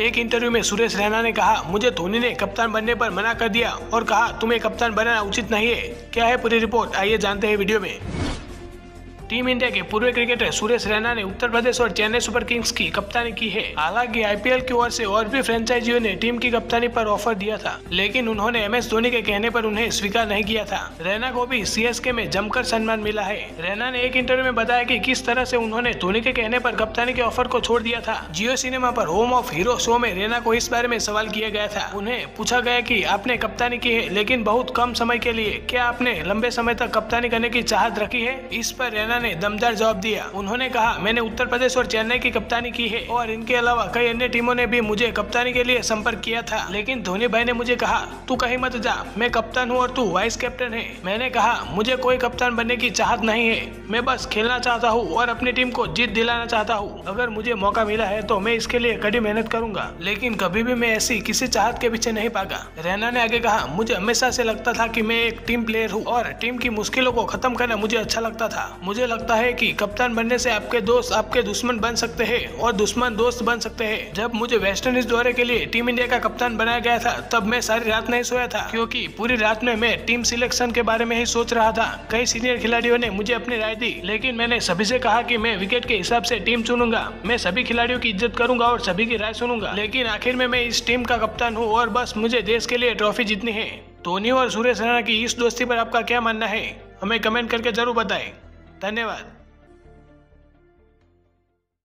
एक इंटरव्यू में सुरेश रैना ने कहा, मुझे धोनी ने कप्तान बनने पर मना कर दिया और कहा, तुम्हें कप्तान बनाना उचित नहीं है। क्या है पूरी रिपोर्ट आइए जानते हैं वीडियो में। टीम इंडिया के पूर्व क्रिकेटर सुरेश रैना ने उत्तर प्रदेश और चेन्नई सुपर किंग्स की कप्तानी की है। हालाँकि आईपीएल की ओर से और भी फ्रेंचाइजियों ने टीम की कप्तानी पर ऑफ़र दिया था, लेकिन उन्होंने एम एस धोनी के कहने पर उन्हें स्वीकार नहीं किया था। रैना को भी सीएसके में जमकर सम्मान मिला है। रैना ने एक इंटरव्यू में बताया की किस तरह ऐसी उन्होंने धोनी के कहने पर कप्तानी के ऑफ़र को छोड़ दिया था। जियो सिनेमा पर होम ऑफ़ हीरो शो में रैना को इस बारे में सवाल किया गया था। उन्हें पूछा गया की आपने कप्तानी की है, लेकिन बहुत कम समय के लिए क्या आपने लंबे समय तक कप्तानी करने की चाहत रखी है? इस पर रैना ने दमदार जवाब दिया। उन्होंने कहा, मैंने उत्तर प्रदेश और चेन्नई की कप्तानी की है और इनके अलावा कई अन्य टीमों ने भी मुझे कप्तानी के लिए संपर्क किया था। लेकिन धोनी भाई ने मुझे कहा, तू कहीं मत जा, मैं कप्तान हूँ और तू वाइस कैप्टन है। मैंने कहा, मुझे कोई कप्तान बनने की चाहत नहीं है। मैं बस खेलना चाहता हूँ और अपनी टीम को जीत दिलाना चाहता हूँ। अगर मुझे मौका मिला है तो मैं इसके लिए कड़ी मेहनत करूँगा। लेकिन कभी भी मैं ऐसी किसी चाहत के पीछे नहीं भागा। रैना ने आगे कहा, मुझे हमेशा से लगता था कि मैं एक टीम प्लेयर हूँ और टीम की मुश्किलों को खत्म करना मुझे अच्छा लगता था। मुझे लगता है कि कप्तान बनने से आपके दोस्त आपके दुश्मन बन सकते हैं और दुश्मन दोस्त बन सकते हैं। जब मुझे वेस्ट इंडीज दौरे के लिए टीम इंडिया का कप्तान बनाया गया था, तब मैं सारी रात नहीं सोया था, क्योंकि पूरी रात में मैं टीम सिलेक्शन के बारे में ही सोच रहा था। कई सीनियर खिलाड़ियों ने मुझे अपनी राय दी, लेकिन मैंने सभी से कहा कि मैं विकेट के हिसाब से टीम चुनूँगा। मैं सभी खिलाड़ियों की इज़्ज़त करूँगा और सभी की राय सुनूँगा। लेकिन आखिर में मैं इस टीम का कप्तान हूँ और बस मुझे देश के लिए ट्रॉफी जीतनी है। धोनी और सुरेश रैना की इस दोस्ती पर आपका क्या मानना है? हमें कमेंट करके ज़रूर बताएँ। धन्यवाद।